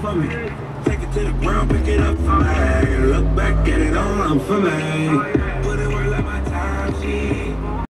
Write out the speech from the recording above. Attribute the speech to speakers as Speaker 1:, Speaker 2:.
Speaker 1: for me. Take it to the ground, pick it up for me. Look back at it all, I'm for me.